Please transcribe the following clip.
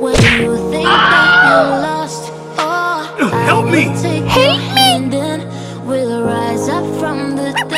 When you think that you're lost, oh, help me! Take Help me! Then we'll rise up from the dead.